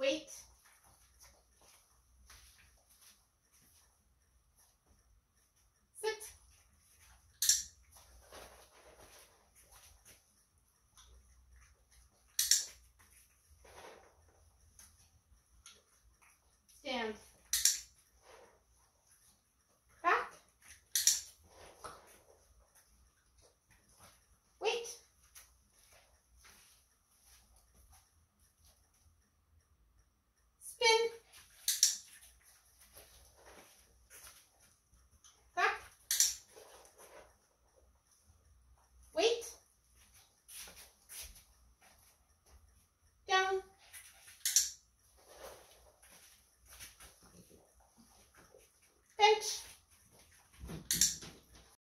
Wait. kids.